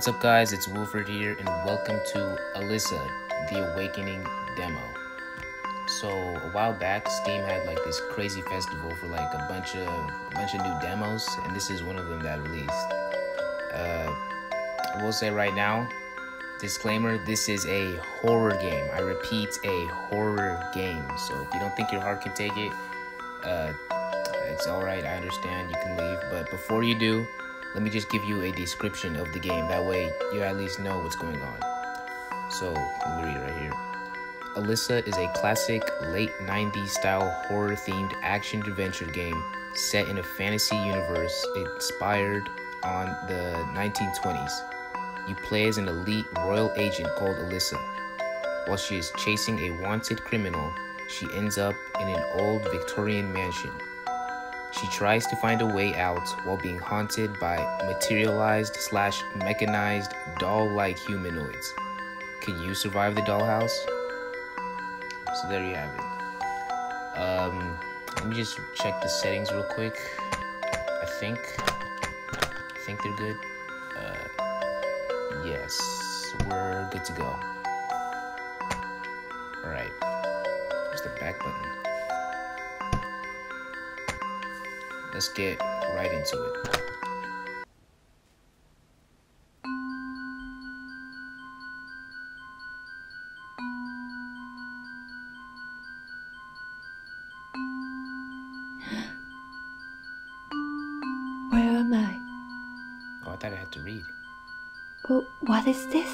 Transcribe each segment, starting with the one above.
What's up, guys? It's Wilfred here, and welcome to Alisa, the Awakening demo. So a while back, Steam had like this crazy festival for like a bunch of a bunch of new demos, and this is one of them that released. Uh, I will say right now, disclaimer: this is a horror game. I repeat, a horror game. So if you don't think your heart can take it, uh, it's all right. I understand. You can leave, but before you do let me just give you a description of the game. That way, you at least know what's going on. So, let me read right here. Alisa is a classic late 90s style horror themed action adventure game set in a fantasy universe inspired on the 1920s. You play as an elite royal agent called Alisa. While she is chasing a wanted criminal, she ends up in an old Victorian mansion. She tries to find a way out while being haunted by materialized slash mechanized doll-like humanoids. Can you survive the dollhouse? So there you have it. Um, let me just check the settings real quick. I think, I think they're good. Uh, yes, we're good to go. All right, where's the back button? Let's get right into it. Where am I? Oh, I thought I had to read. But what is this?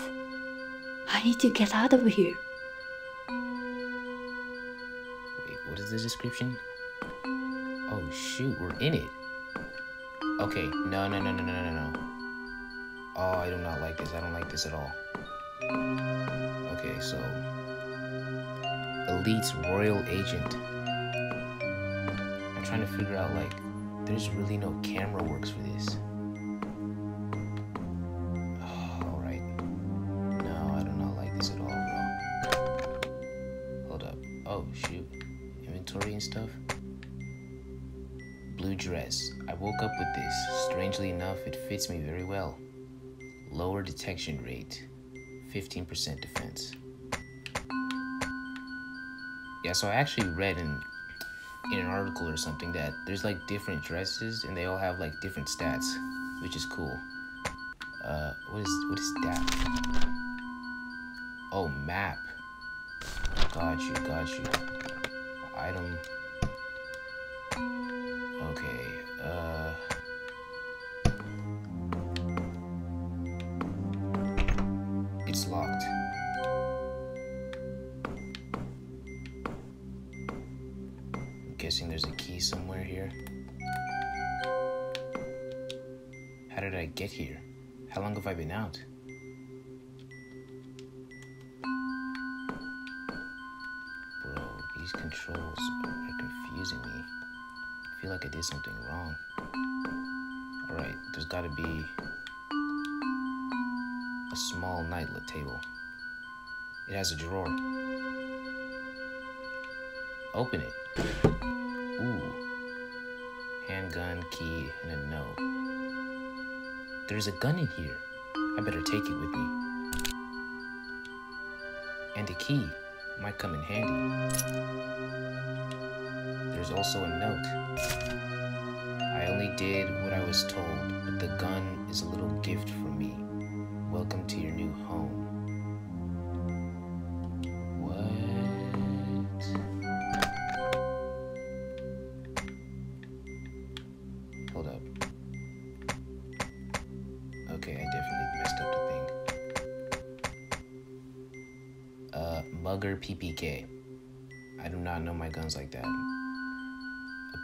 I need to get out of here. Wait, what is the description? Shoot, we're in it. Okay, no, no, no, no, no, no, no. Oh, I do not like this. I don't like this at all. Okay, so Elite's royal agent. I'm trying to figure out like there's really no camera works for this. Oh, all right. No, I do not like this at all. Hold up. Oh, shoot, inventory and stuff blue dress. I woke up with this. Strangely enough, it fits me very well. Lower detection rate, 15% defense. Yeah, so I actually read in in an article or something that there's like different dresses and they all have like different stats, which is cool. Uh, what is what is that? Oh, map. Got you, got you. Item something wrong. Alright, there's gotta be a small nightlit table. It has a drawer. Open it. Ooh. Handgun, key, and a note. There's a gun in here. I better take it with me. And a key might come in handy. There's also a note did what I was told, but the gun is a little gift from me. Welcome to your new home. What? Hold up. Okay, I definitely messed up the thing. Uh, Mugger PPK. I do not know my guns like that.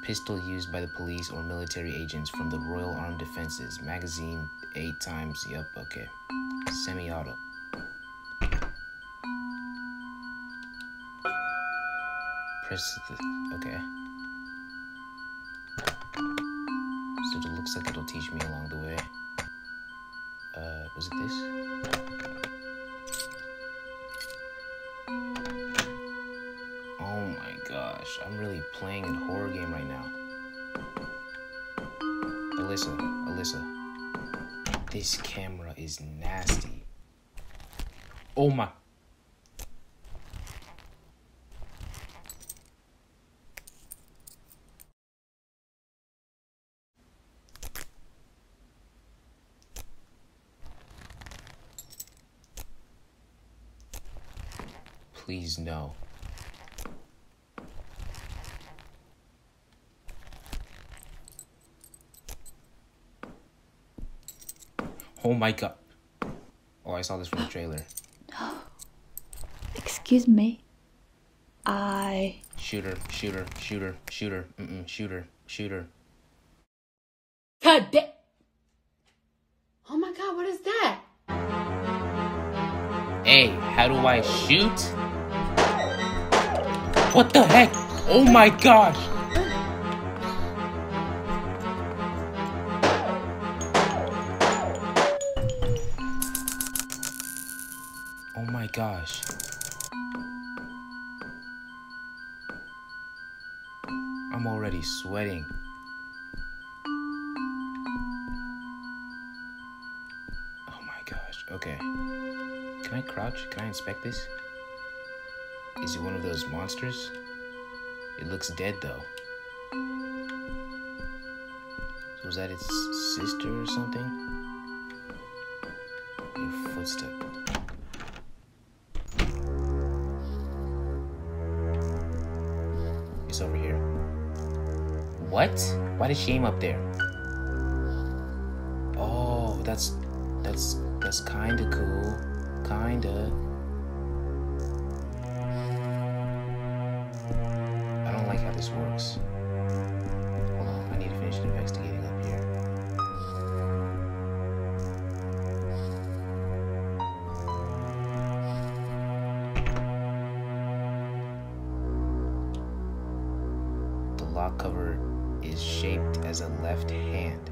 Pistol used by the police or military agents from the Royal Armed Defenses. Magazine eight times. Yep, okay. Semi auto. Press the. Okay. So it looks like it'll teach me along the way. Uh, was it this? I'm really playing a horror game right now. Alisa, Alisa, this camera is nasty. Oh my. Please no. Oh up. Oh, I saw this from the trailer. Excuse me. I. Shooter, shooter, shooter, shooter, mm-mm, shooter, shooter. God da- Oh my god, what is that? Hey, how do I shoot? What the heck? Oh my gosh. My gosh. I'm already sweating. Oh my gosh. Okay. Can I crouch? Can I inspect this? Is it one of those monsters? It looks dead though. Was that its sister or something? Your footstep. What? Why did she aim up there? Oh, that's that's that's kinda cool. Kinda. I don't like how this works. Hold on, I need to finish investigating up here. The lock cover is shaped as a left hand.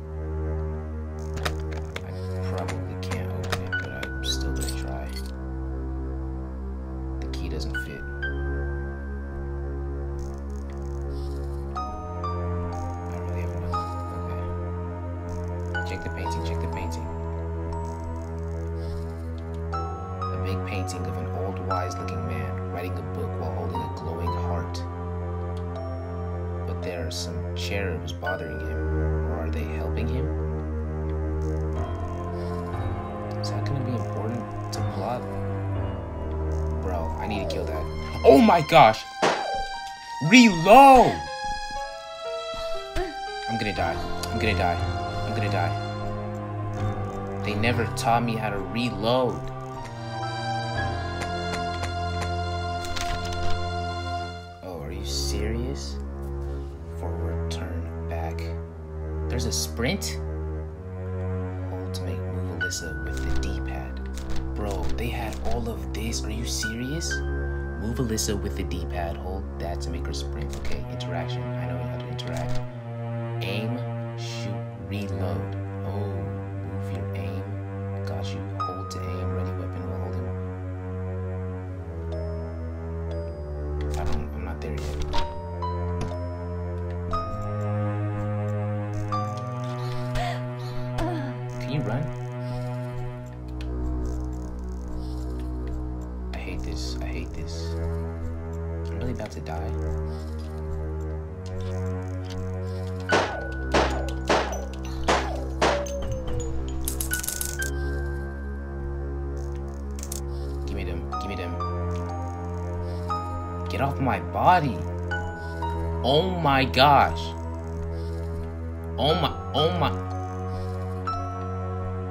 My gosh. Reload. I'm gonna die. I'm gonna die. I'm gonna die. They never taught me how to reload. Alisa with the D-pad. Hold that to make her sprint. Okay, interaction. I know about to die. Give me them. Give me them. Get off my body. Oh my gosh. Oh my. Oh my.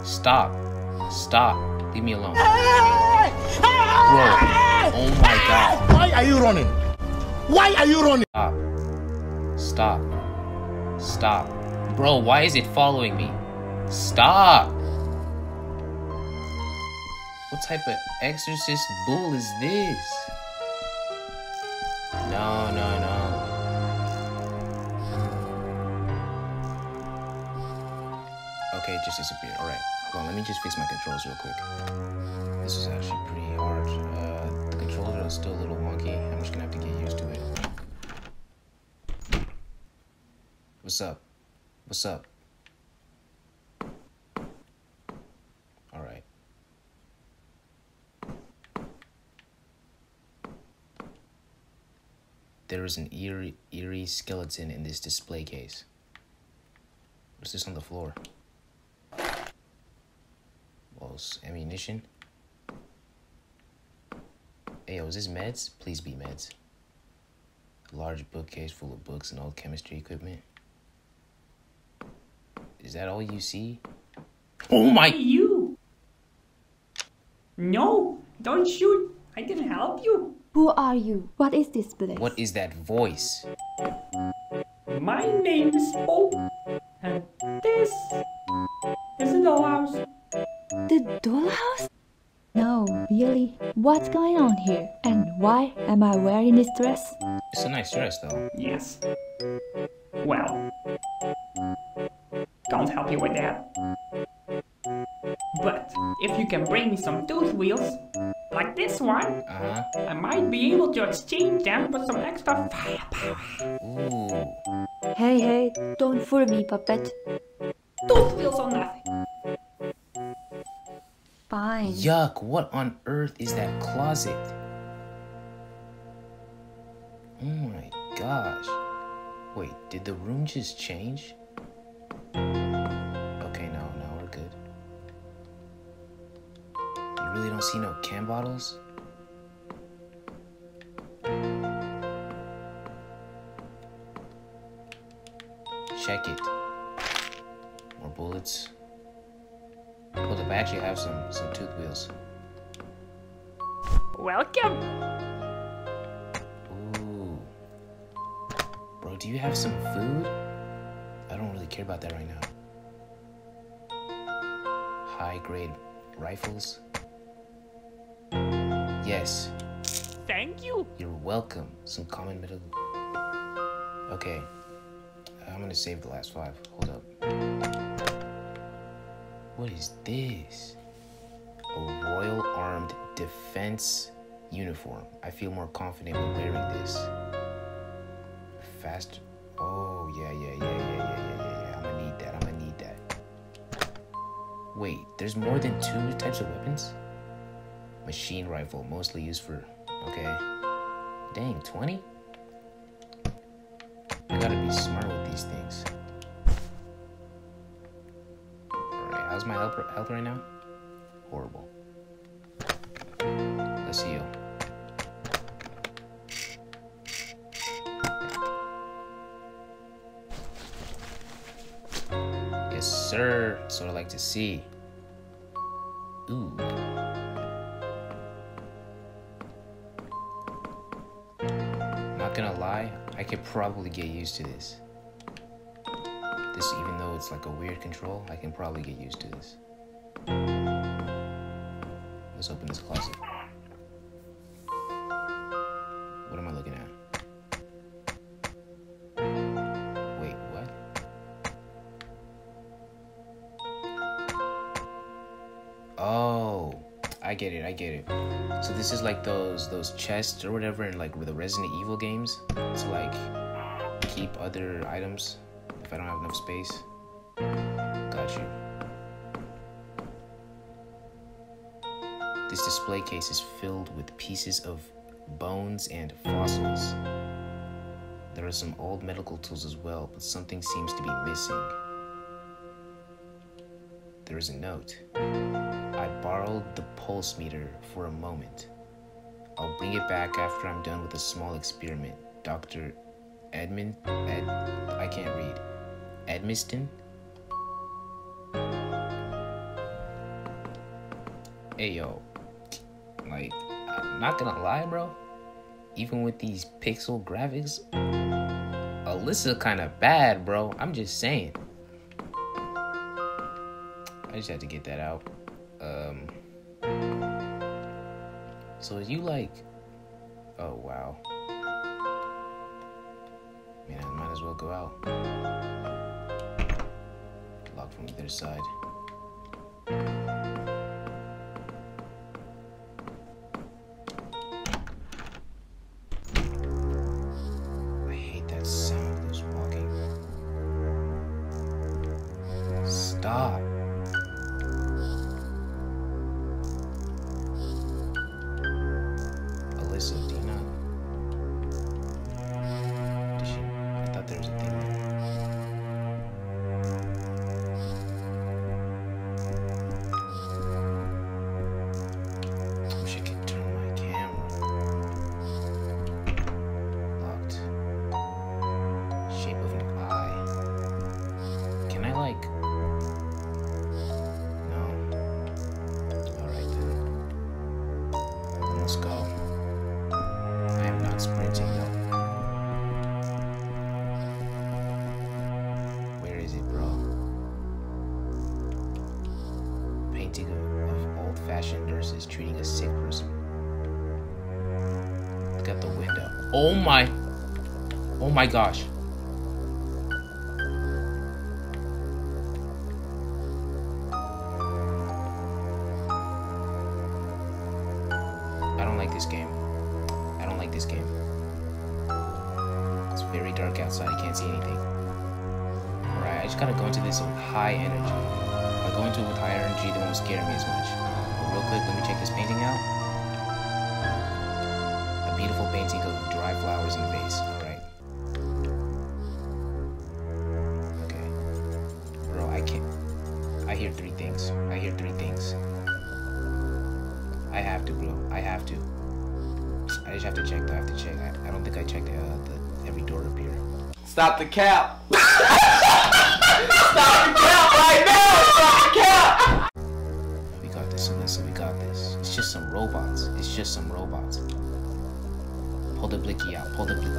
Stop. Stop. Leave me alone. Bro. Oh my god. Why are you running? Why are you running? Stop. Stop. Stop. Bro, why is it following me? Stop! What type of exorcist bull is this? No, no, no. Okay, it just disappeared. Alright, hold on, let me just fix my controls real quick. This is actually pretty hard. Uh, the controls are still a little wonky. I'm just gonna have to get used to it. What's up? What's up? Alright. There is an eerie, eerie skeleton in this display case. What's this on the floor? Well, ammunition. Hey, is this meds? Please be meds. A large bookcase full of books and old chemistry equipment. Is that all you see? Oh my. You! No, don't shoot. I can help you. Who are you? What is this place? What is that voice? My name is Pope. And this is the dollhouse. The dollhouse? No, really? What's going on here? And why am I wearing this dress? It's a nice dress, though. Yes. Well, can't help you with that. But if you can bring me some tooth wheels, like this one, Uh huh. I might be able to exchange them for some extra firepower. Ooh. Hey, hey, don't fool me, puppet. Tooth wheels or nothing. Fine. Yuck, what on earth is that closet? Oh my gosh. Wait, did the room just change? Okay, no, no, we're good. You really don't see no can bottles? Check it. More bullets. Hold up, I actually have some some tooth wheels. Welcome. Ooh. Bro, do you have some food? Care about that right now. High grade rifles? Yes, Thank you. you're welcome. Some common middle. Okay. I'm gonna save the last five. Hold up. What is this? A Royal Armed Defense uniform. I feel more confident when wearing this. Fast. Oh, yeah, yeah, yeah, there's more than two types of weapons? Machine rifle, mostly used for. Okay. Dang, 20? I gotta be smart with these things. Alright, how's my health, right now? Horrible. Let's heal. Yes, sir. That's what I like to see. Ooh. Not gonna lie, I could probably get used to this. This, even though it's like a weird control, I can probably get used to this. Let's open this closet. Oh, I get it. I get it. So this is like those those chests or whatever in like with the Resident Evil games to like keep other items if I don't have enough space. Got you. This display case is filled with pieces of bones and fossils. There are some old medical tools as well, but something seems to be missing. There is a note. I borrowed the pulse meter for a moment. I'll bring it back after I'm done with a small experiment. Dr. Edmund Ed I can't read. Edmiston? Hey yo. Like not gonna lie, bro. Even with these pixel graphics, Alisa kind of bad, bro. I'm just saying. Just had to get that out. Um. So you like? Oh wow. I might as well go out. Lock from the other side. Oh my! Oh my gosh! Dry flowers in a vase. Alright. Okay. Bro, I can't. I hear three things. I hear three things. I have to, bro. I have to. I just have to check. though. I have to check. I, I don't think I checked uh, the, every door up here. Stop the cap. Stop the cap right now. Stop the cap. We got this, Alisa. We got this. It's just some robots. It's just some robots. Pull the blicky out. Pull the blicky.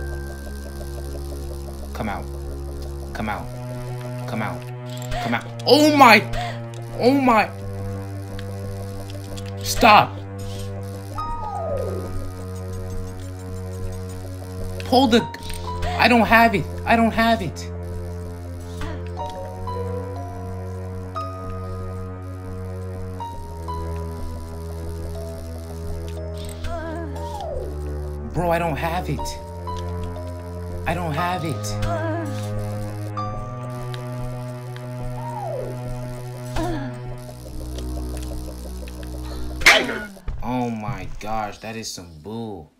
Come out. Come out. Come out. Come out. Oh my! Oh my! Stop! Pull the. I don't have it. I don't have it. Bro, I don't have it. I don't have it. Oh my gosh, that is some bull.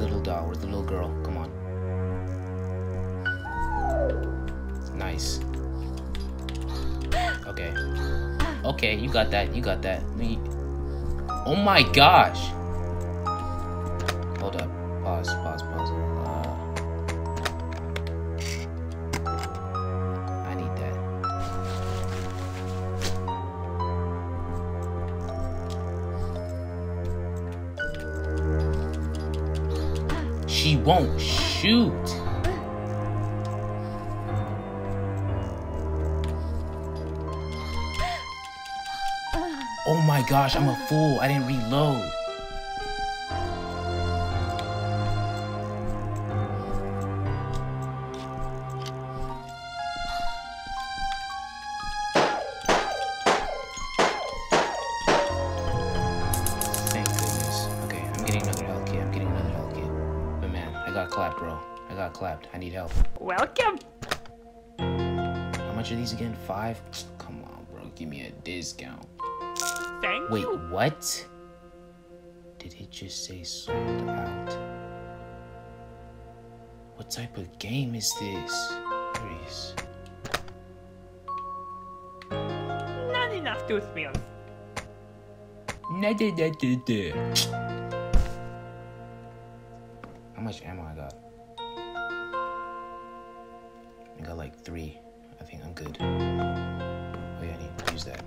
The little doll? Where's the little girl? Come on. Nice. Okay. Okay, you got that. You got that. Me. Oh my gosh. Hold up. Pause. Pause. Won't shoot. Oh my gosh, I'm a fool. I didn't reload. Discount. Thank Wait, you. what? Did it just say sold out? What type of game is this? Curious. Not enough tooth wheels. Nah, da, da, da, da. How much ammo I got? I got like three. I think I'm good. Oh yeah, I need to use that.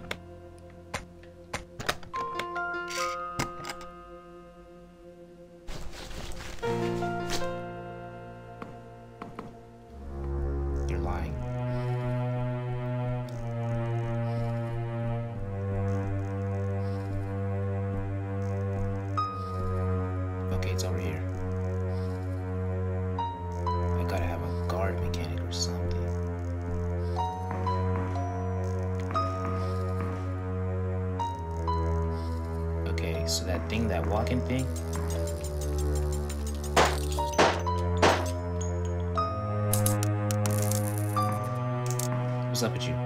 That walking thing. What's up with you?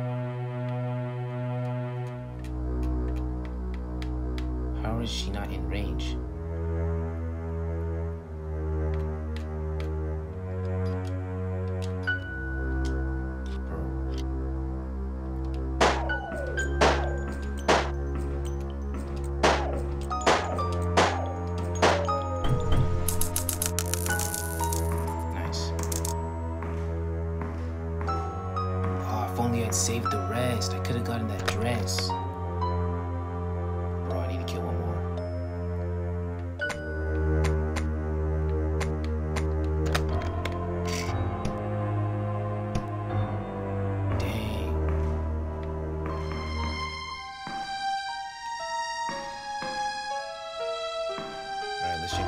This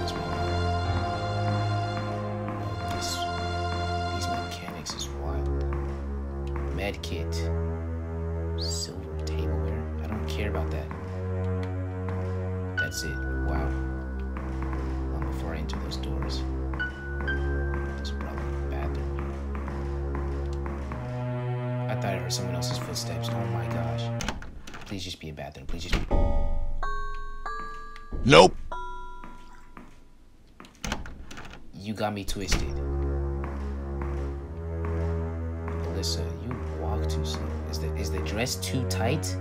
these mechanics is wild. Med kit. Silver tableware. I don't care about that. That's it. Wow. Long before I enter those doors. Bathroom. I thought I heard someone else's footsteps. Oh my gosh. Please just be a bathroom. Please just be. Nope. Got me twisted. Alisa, you walk too slow. Is the is the dress too tight?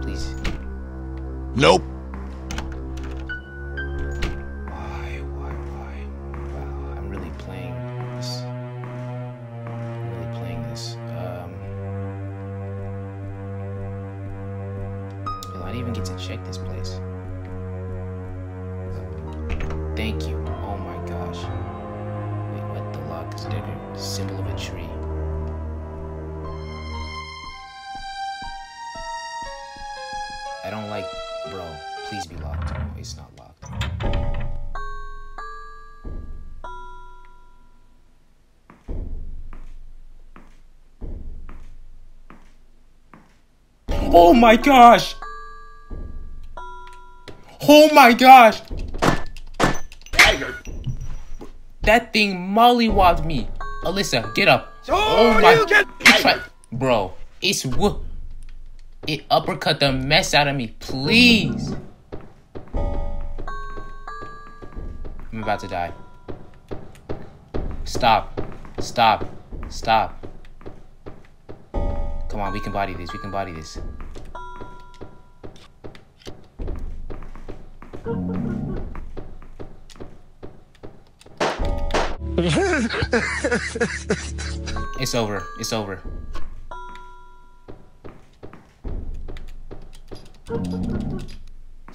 Please. Nope. My gosh! Oh my gosh! That thing mollywopped me. Alisa, get up. oh my Bro, it's It uppercut the mess out of me, please. I'm about to die. Stop. Stop. Stop. Come on, we can body this. We can body this. It's over. It's over.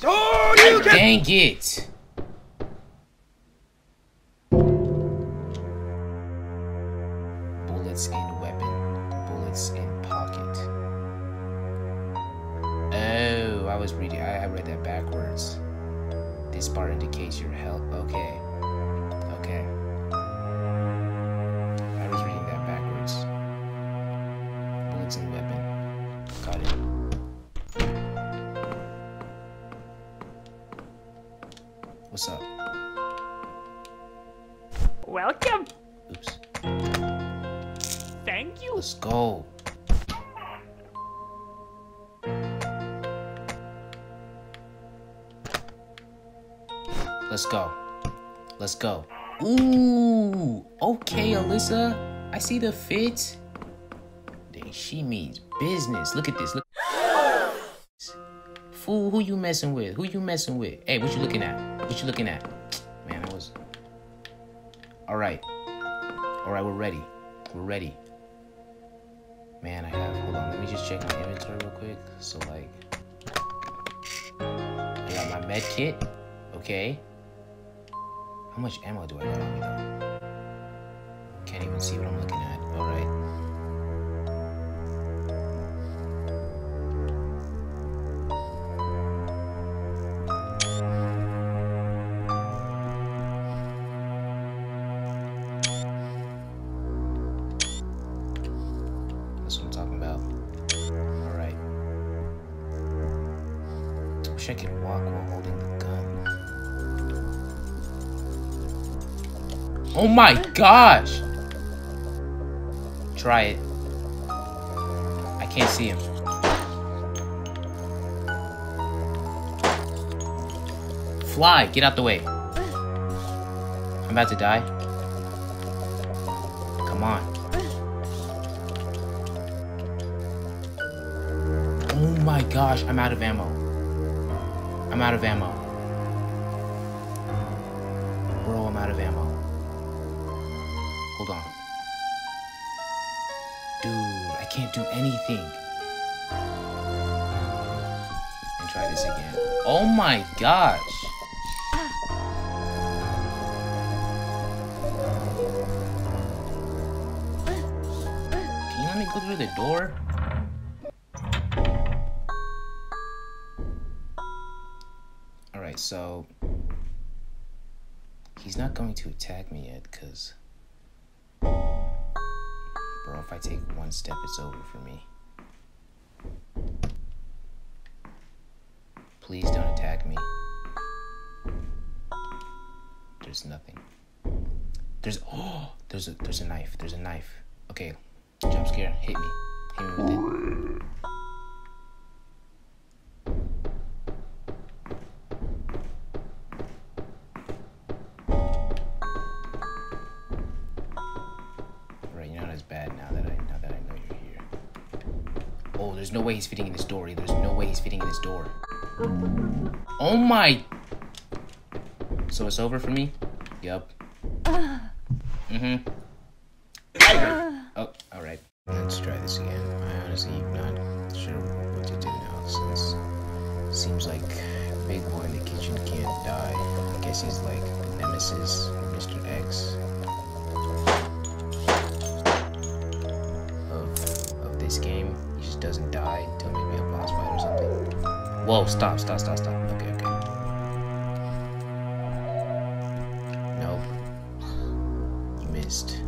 Oh, dang it! Bullets in weapon. Bullets in pocket. Oh, I was reading. I, I read that backwards. This part indicates your health. Okay. Let's go. Ooh, okay, Alisa. I see the fit. Dang, she means business. Look at this. Look. Fool, who you messing with? Who you messing with? Hey, what you looking at? What you looking at? Man, I was. All right. All right, we're ready. We're ready. Man, I have. Hold on. Let me just check my inventory real quick. So like, I got my med kit. Okay. How much ammo do I got on me though? Can't even see what I'm looking at. All my gosh! Try it. I can't see him. Fly! Get out the way. I'm about to die. Come on. Oh my gosh, I'm out of ammo. I'm out of ammo. Can't do anything. And try this again. Oh my gosh. Can you let me go through the door? Alright, so he's not going to attack me yet because bro if i take one step it's over for me. Please don't attack me. There's nothing. There's oh there's a there's a knife there's a knife. Okay jump scare hit me. Hit me with it way he's fitting in this door. There's no way he's fitting in this door. Oh my! So it's over for me? Yup. Mm-hmm. You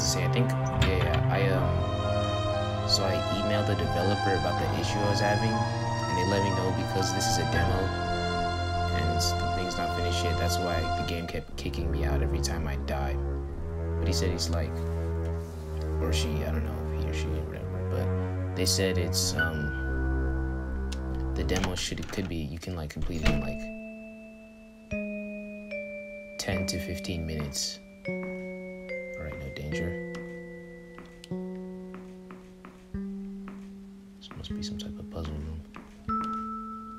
to say. I think yeah, yeah. I um, so I emailed the developer about the issue I was having, and they let me know because this is a demo, and the thing's not finished yet. That's why the game kept kicking me out every time I died. But he said he's like, or she, I don't know he or she whatever. But they said it's um, the demo should it could be you can like complete in like 10 to 15 minutes. Danger. This must be some type of puzzle room.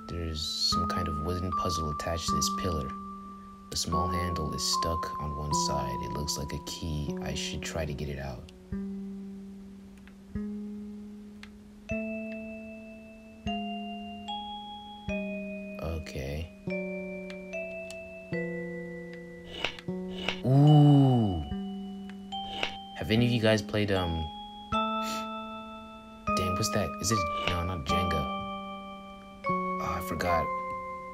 There's some kind of wooden puzzle attached to this pillar. A small handle is stuck on one side. It looks like a key. I should try to get it out. Guys played um Dang, what's that? Is it no not Jenga. Oh, I forgot.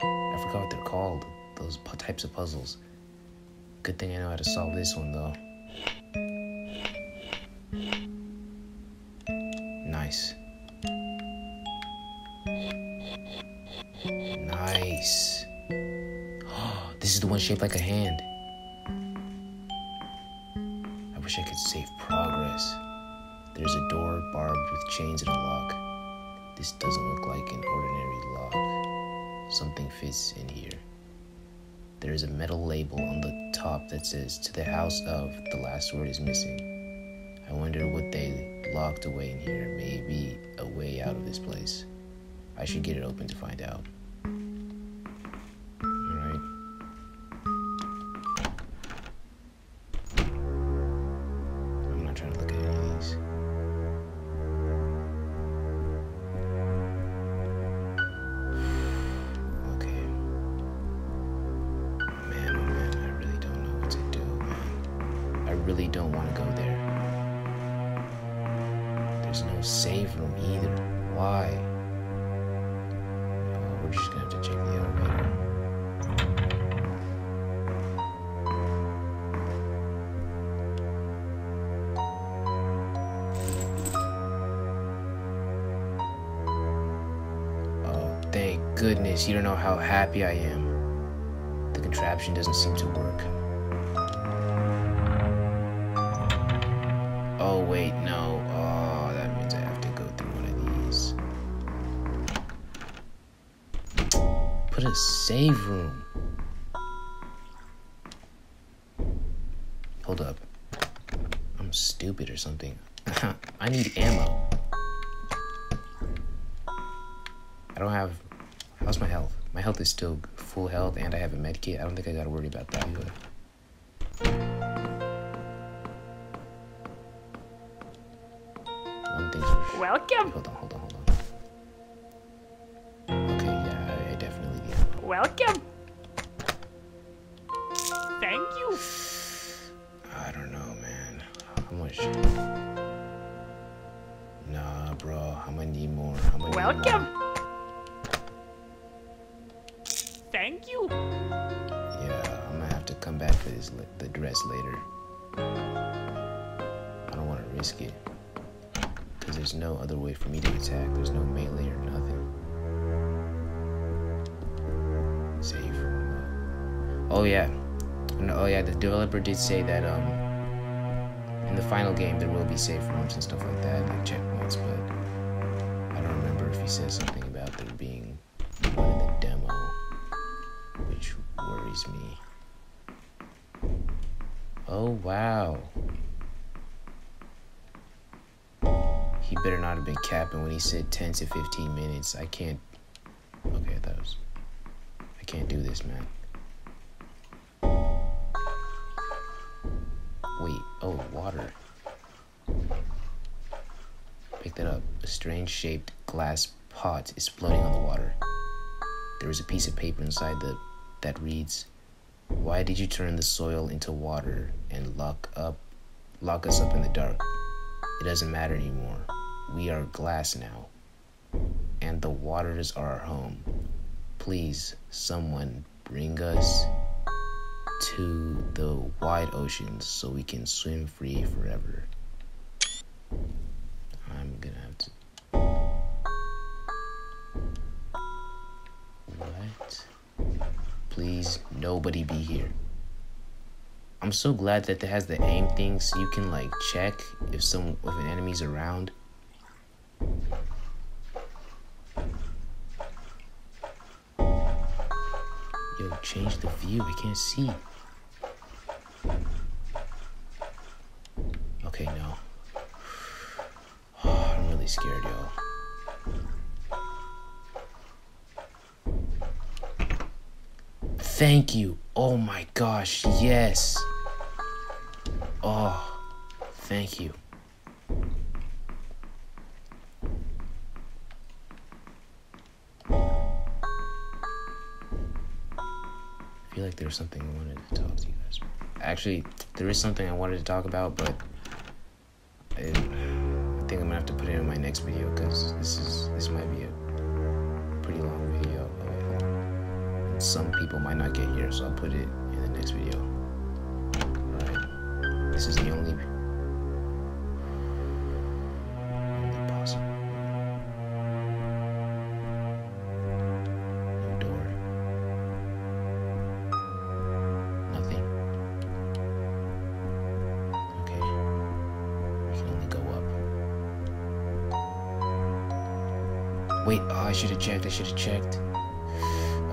I forgot what they're called. Those pu- types of puzzles. Good thing I know how to solve this one though. Nice. Nice. this is the one shaped like a hand. Chains and a lock. This doesn't look like an ordinary lock. Something fits in here. There is a metal label on the top that says, To the house of, the last word is missing. I wonder what they locked away in here. Maybe a way out of this place. I should get it open to find out. You don't know how happy I am. The contraption doesn't seem to work. Oh, wait, no. Oh, that means I have to go through one of these. Put a save room. Hold up. I'm stupid or something. I need still full health, and I have a med kit. I don't think I gotta worry about that either. Risk it. Because there's no other way for me to attack. There's no melee or nothing. Save. Oh yeah. Oh yeah, the developer did say that um in the final game there will be save rooms and stuff like that, like checkpoints, but I don't remember if he said something about there being one in the demo, which worries me. Oh wow. Been capping when he said 10 to 15 minutes. I can't. Okay, that was. I can't do this, man. Wait, oh, water. Pick that up. A strange shaped glass pot is floating on the water. There is a piece of paper inside the that reads, "Why did you turn the soil into water and lock up lock us up in the dark? It doesn't matter anymore. We are glass now. And the waters are our home. Please, someone bring us to the wide oceans so we can swim free forever. I'm gonna have to. What? Please, nobody be here. I'm so glad that it has the aim thing so you can like check if some if an enemy's around. change the view. I can't see. Okay, no. Oh, I'm really scared, y'all. Thank you. Oh my gosh, yes. Oh, thank you. There's something I wanted to talk to you guys. Actually, there is something I wanted to talk about, but I, I think I'm gonna have to put it in my next video because this is this might be a pretty long video. And some people might not get here, so I'll put it in the next video. This is the only Wait, oh, I should have checked. I should have checked.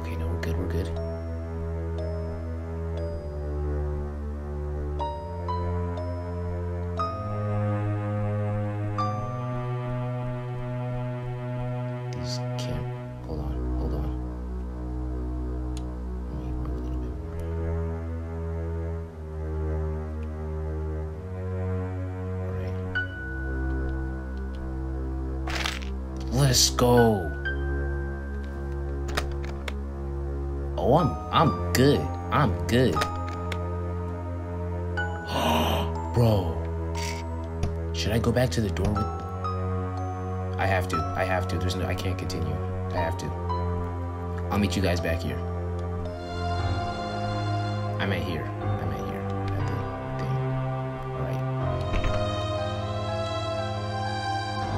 Okay, no, we're good. We're good. Meet you guys back here. I'm at here. I'm at here. At the thing. Alright.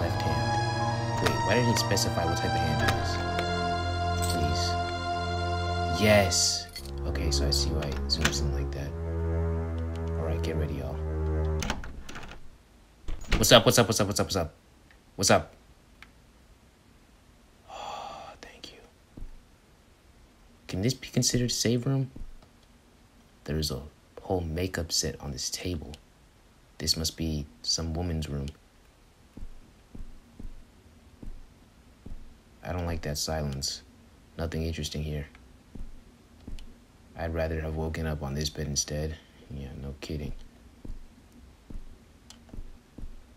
Left hand. Wait, why didn't he specify what type of hand it is? Please. Yes. Okay, so I see why it zooms in like that. Alright, get ready, y'all. What's up? What's up? What's up? What's up? What's up? What's up? Oh, thank you. Can this be considered save room? There is a whole makeup set on this table. This must be some woman's room. I don't like that silence. Nothing interesting here. I'd rather have woken up on this bed instead. Yeah, no kidding.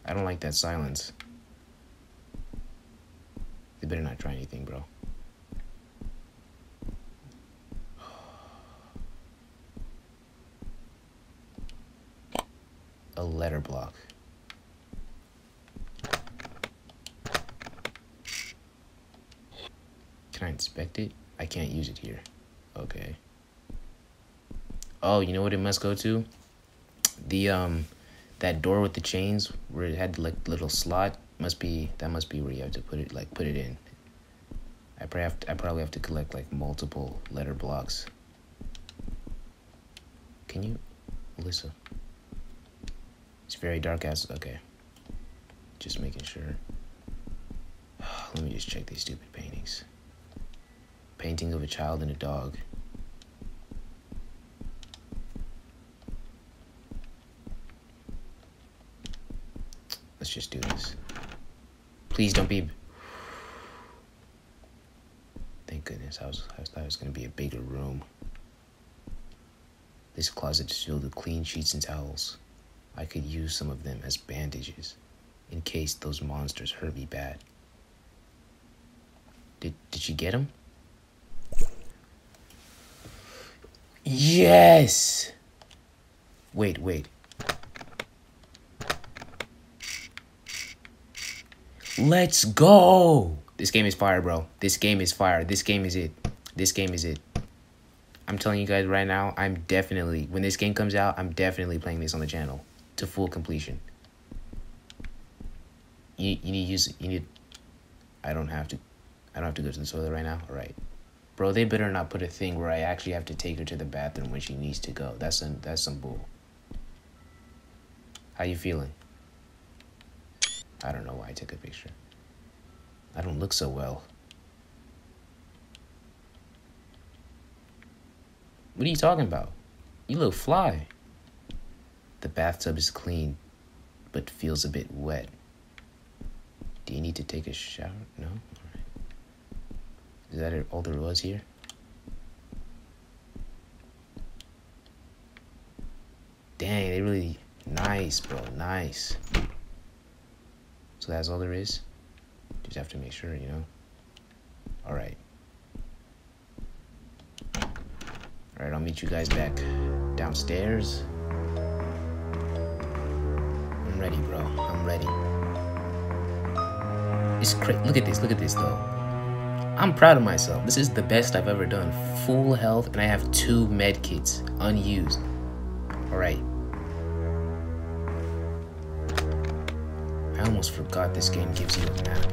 I don't like that silence. They better not try anything, bro. A letter block. Can I inspect it? I can't use it here. Okay. Oh, you know what it must go to? The um that door with the chains where it had like little slot must be that must be where you have to put it like put it in. I probably have to, I probably have to collect like multiple letter blocks. Can you, Alisa? It's very dark as okay. Just making sure. Let me just check these stupid paintings. Painting of a child and a dog. Let's just do this. Please don't be. Thank goodness. I was I thought it was gonna be a bigger room. This closet is filled with clean sheets and towels. I could use some of them as bandages, in case those monsters hurt me bad. Did did you get him? Yes. Wait, wait. Let's go. This game is fire, bro. This game is fire. This game is it. This game is it. I'm telling you guys right now, I'm definitely when this game comes out, I'm definitely playing this on the channel to full completion. You you need to use you need I don't have to I don't have to go to the toilet right now. All right. Bro, they better not put a thing where I actually have to take her to the bathroom when she needs to go. That's some that's some bull. How you feeling? I don't know why I took a picture. I don't look so well. What are you talking about? You look fly. The bathtub is clean. but feels a bit wet. Do you need to take a shower? No? Alright. Is that all there was here? Dang, they really nice, bro. Nice. So that's all there is? Just have to make sure, you know? Alright. Alright, I'll meet you guys back downstairs. I'm ready, bro. I'm ready. It's crazy. Look at this. Look at this, though. I'm proud of myself. This is the best I've ever done. Full health, and I have two med kits unused. Alright. I almost forgot this game gives you a map.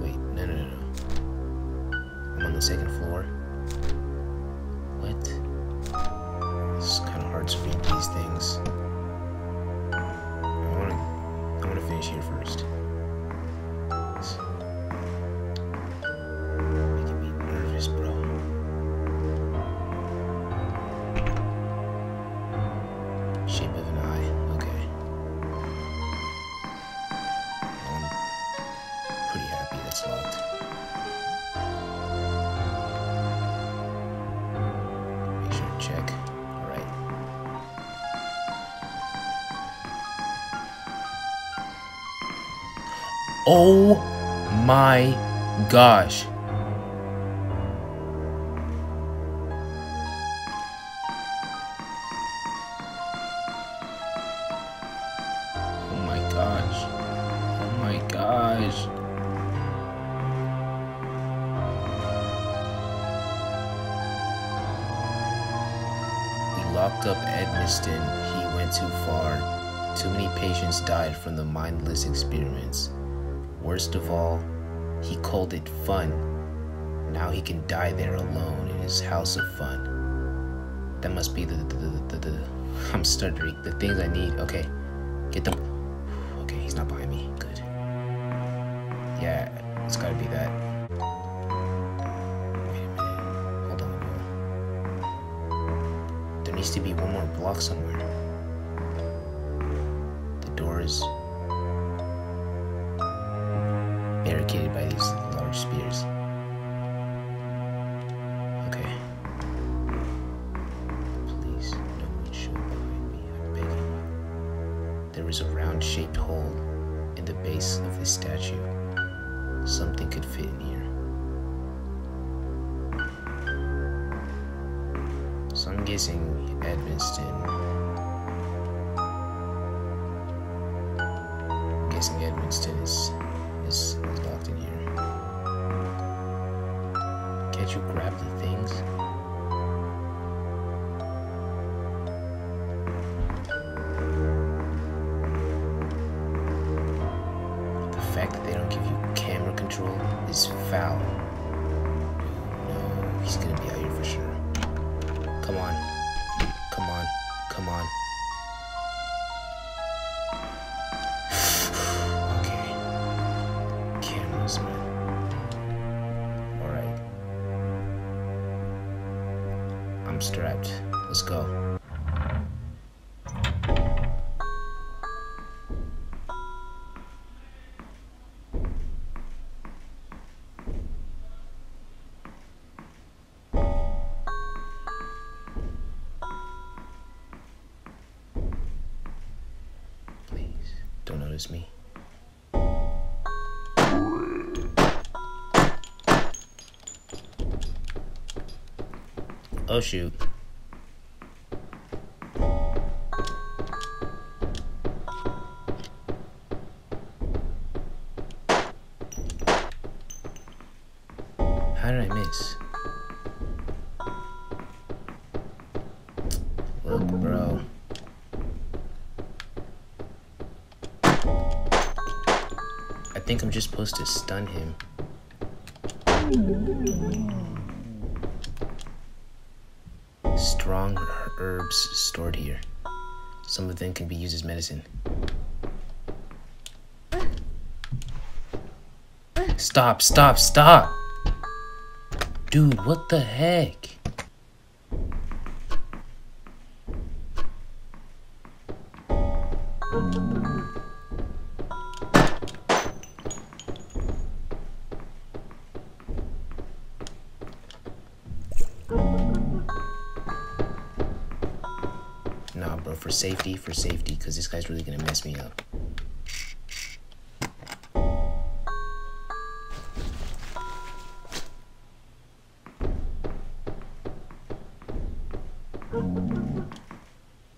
Wait, no, no, no, no. I'm on the second floor. Oh my gosh. Can die there alone in his house of fun. That must be the the, the, the, the, I'm stuttering. The things I need. Okay. Get them. Okay, he's not behind me. Good. Yeah, it's gotta be that. Wait a minute. Hold on. There needs to be one more block somewhere. The door is barricaded by these large spears. Statue. Something could fit in here. So I'm guessing Edmiston. I'm guessing Edmiston is, is, is locked in here. Can't you grab the things? Foul. No, he's gonna be out here for sure. Come on. Come on. Come on. okay. Cameras, man. Alright. I'm strapped. Let's go. Don't notice me. Oh shoot. Think I'm just supposed to stun him. Strong herbs stored here. Some of them can be used as medicine. Stop, stop, stop! Dude, what the heck? For safety, because this guy's really gonna mess me up.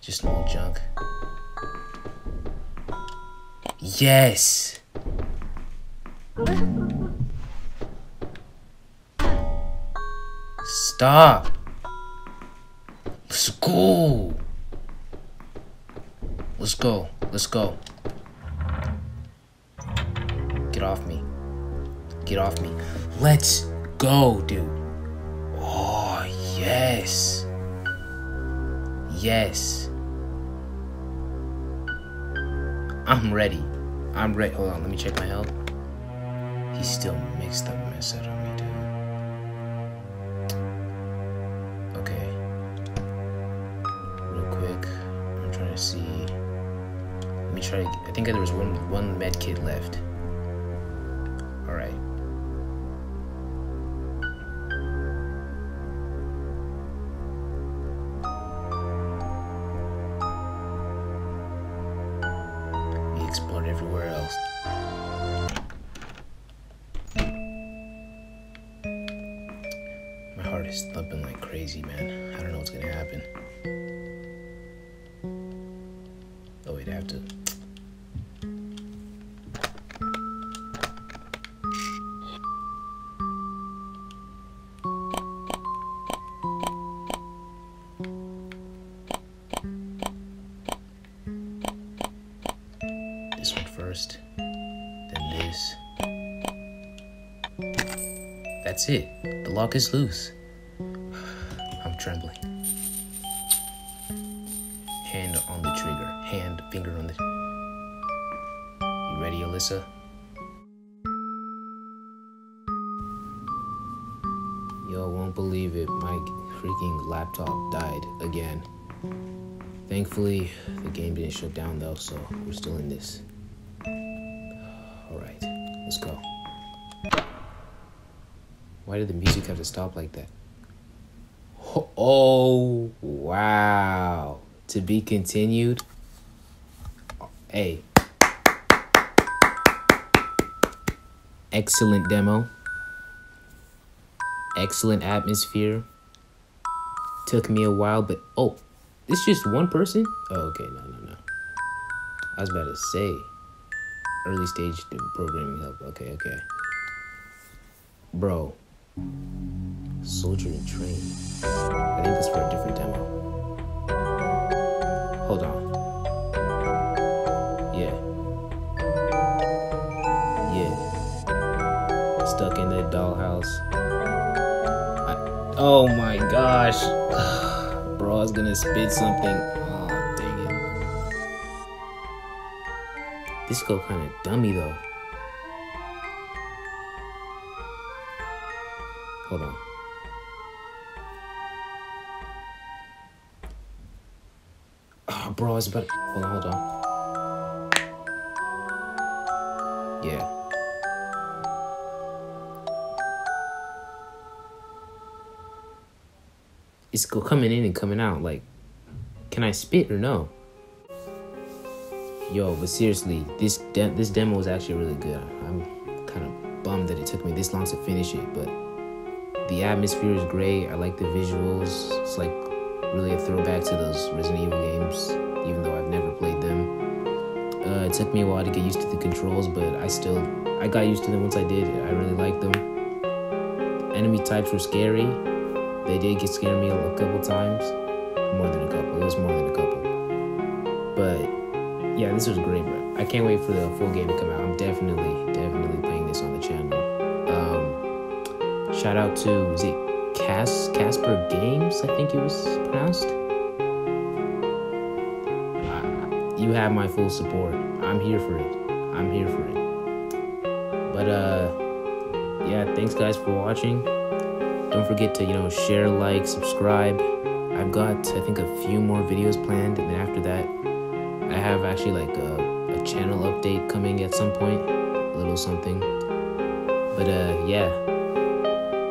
Just more junk. Yes! Stop! Go! Let's go. Let's go. Get off me. Get off me. Let's go, dude. Oh, yes. Yes. I'm ready. I'm ready. Hold on, let me check my health. He still makes the mess out of me, Me. I think there was one one med kit left. Lock is loose. I'm trembling. Hand on the trigger. Hand, finger on the. You ready, Alisa? Y'all won't believe it. My freaking laptop died again. Thankfully, the game didn't shut down though, so we're still in this. Alright, let's go. Why did the music have to stop like that? Oh, wow. To be continued. Hey. Excellent demo. Excellent atmosphere. Took me a while, but oh, it's just one person? Oh, okay, no, no, no. I was about to say early stage programming help. Okay, okay. Bro, Soldier and Train. I think that's for a different demo. Hold on. Yeah. Yeah. Stuck in that dollhouse. I, oh my gosh. Bro, I was gonna spit something. Oh, dang it. This go kind of dummy though. Hold on. Oh, bro, it's about. Hold on, hold on. Yeah. It's coming in and coming out. Like, can I spit or no? Yo, but seriously, this de- this demo is actually really good. I'm kind of bummed that it took me this long to finish it, but the atmosphere is great. I like the visuals. It's like really a throwback to those Resident Evil games, even though I've never played them. Uh, it took me a while to get used to the controls, but I still I got used to them once I did. I really liked them. Enemy types were scary. They did get scare me a couple times, more than a couple. It was more than a couple. But yeah, this was great. I can't wait for the full game to come out. I'm definitely shout out to is it Cas Casper Games? I think it was pronounced. I- You have my full support. I'm here for it. I'm here for it. But uh, yeah, thanks guys for watching. Don't forget to you know share, like, subscribe. I've got I think a few more videos planned, and then after that, I have actually like a, a channel update coming at some point, a little something. But uh, yeah,